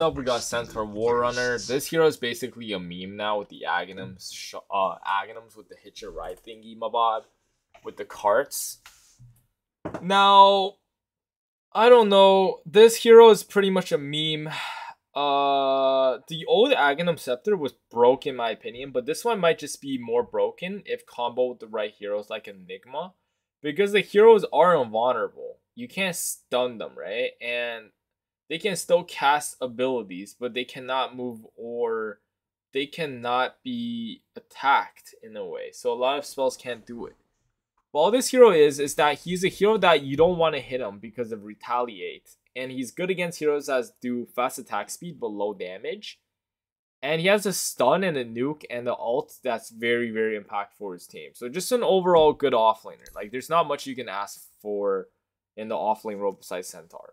up, we got Centaur War Runner. This hero is basically a meme now with the Aghanims, uh, Aghanims with the hitch a ride thingy, mabob, with the carts. Now, I don't know. This hero is pretty much a meme. Uh, the old Aghanim Scepter was broke in my opinion, but this one might just be more broken if combo with the right heroes like Enigma, because the heroes are invulnerable. You can't stun them, right? And they can still cast abilities, but they cannot move or they cannot be attacked in a way. So a lot of spells can't do it. But all this hero is is that he's a hero that you don't want to hit him because of retaliate. And he's good against heroes that do fast attack speed but low damage. And he has a stun and a nuke and the ult that's very, very impactful for his team. So just an overall good offlaner. Like there's not much you can ask for in the offlane role besides Centaur.